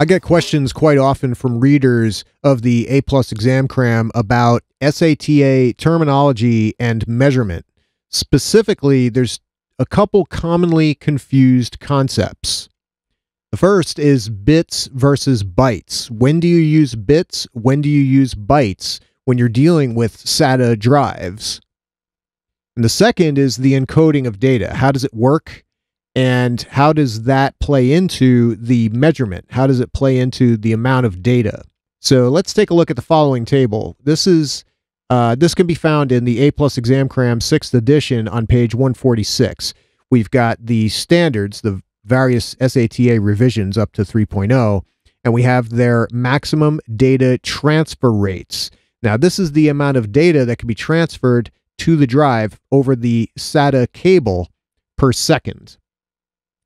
I get questions quite often from readers of the A plus exam cram about SATA terminology and measurement. Specifically, there's a couple commonly confused concepts. The first is bits versus bytes. When do you use bits? When do you use bytes when you're dealing with SATA drives? And the second is the encoding of data. How does it work? And how does that play into the measurement? How does it play into the amount of data? So let's take a look at the following table. This is uh, this can be found in the A plus exam cram sixth edition on page 146. We've got the standards, the various SATA revisions up to 3.0, and we have their maximum data transfer rates. Now, this is the amount of data that can be transferred to the drive over the SATA cable per second.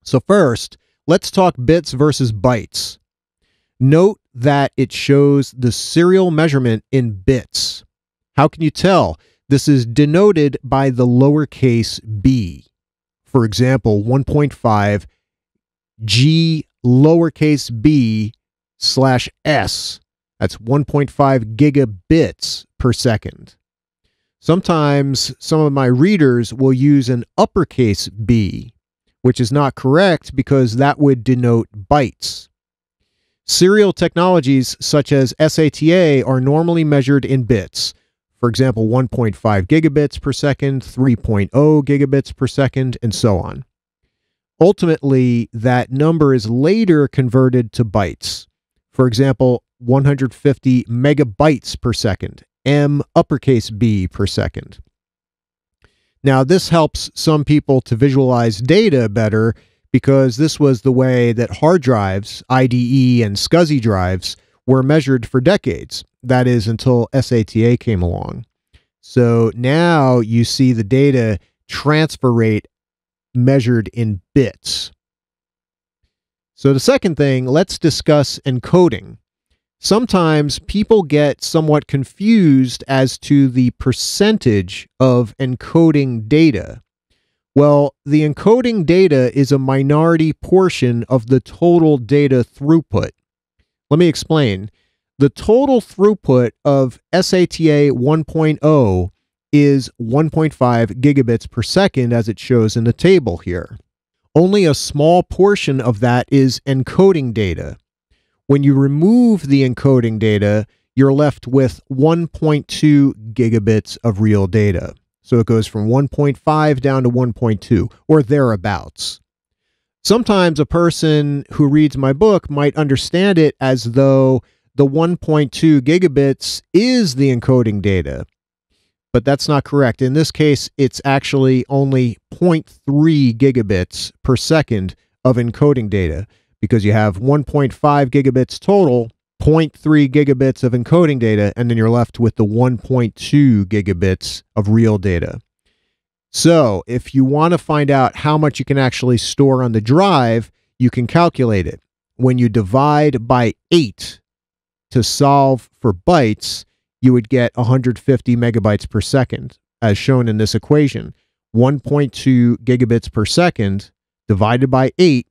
So, first, let's talk bits versus bytes. Note that it shows the serial measurement in bits. How can you tell? This is denoted by the lowercase b. For example, 1.5 G lowercase b slash s. That's 1.5 gigabits per second. Sometimes some of my readers will use an uppercase b, which is not correct because that would denote bytes. Serial technologies such as SATA are normally measured in bits. For example, 1.5 gigabits per second, 3.0 gigabits per second, and so on. Ultimately, that number is later converted to bytes. For example, 150 megabytes per second, M uppercase B per second. Now, this helps some people to visualize data better because this was the way that hard drives, IDE and SCSI drives, were measured for decades. That is until SATA came along. So now you see the data transfer rate measured in bits. So, the second thing, let's discuss encoding. Sometimes people get somewhat confused as to the percentage of encoding data. Well, the encoding data is a minority portion of the total data throughput. Let me explain. The total throughput of SATA 1.0 is 1.5 gigabits per second, as it shows in the table here. Only a small portion of that is encoding data. When you remove the encoding data, you're left with 1.2 gigabits of real data. So it goes from 1.5 down to 1.2 or thereabouts. Sometimes a person who reads my book might understand it as though the 1.2 gigabits is the encoding data but that's not correct. In this case, it's actually only 0.3 gigabits per second of encoding data because you have 1.5 gigabits total, 0.3 gigabits of encoding data, and then you're left with the 1.2 gigabits of real data. So, if you want to find out how much you can actually store on the drive, you can calculate it. When you divide by 8 to solve for bytes, you would get 150 megabytes per second, as shown in this equation. 1.2 gigabits per second divided by 8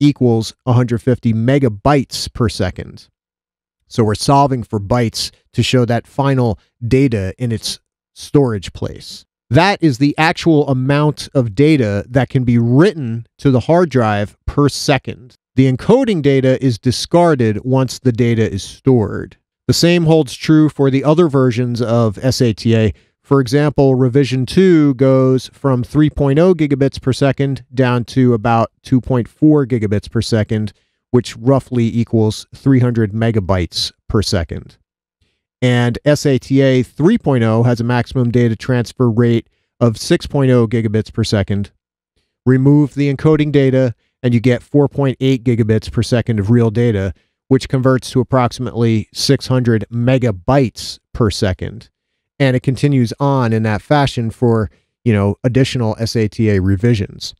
equals 150 megabytes per second. So we're solving for bytes to show that final data in its storage place. That is the actual amount of data that can be written to the hard drive per second. The encoding data is discarded once the data is stored. The same holds true for the other versions of SATA. For example, revision 2 goes from 3.0 gigabits per second down to about 2.4 gigabits per second, which roughly equals 300 megabytes per second. And SATA 3.0 has a maximum data transfer rate of 6.0 gigabits per second. Remove the encoding data, and you get 4.8 gigabits per second of real data, which converts to approximately 600 megabytes per second. And it continues on in that fashion for, you know, additional SATA revisions.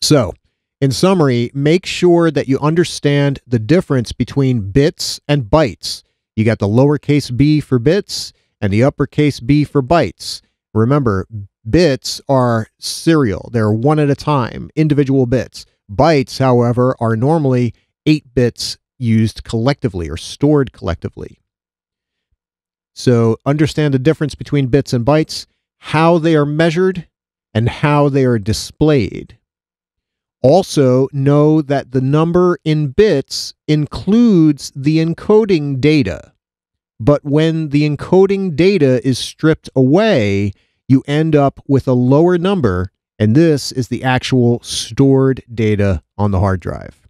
So, in summary, make sure that you understand the difference between bits and bytes. You got the lowercase b for bits and the uppercase b for bytes. Remember, bits are serial, they're one at a time, individual bits. Bytes, however, are normally eight bits used collectively or stored collectively. So understand the difference between bits and bytes, how they are measured, and how they are displayed. Also, know that the number in bits includes the encoding data. But when the encoding data is stripped away, you end up with a lower number, and this is the actual stored data on the hard drive.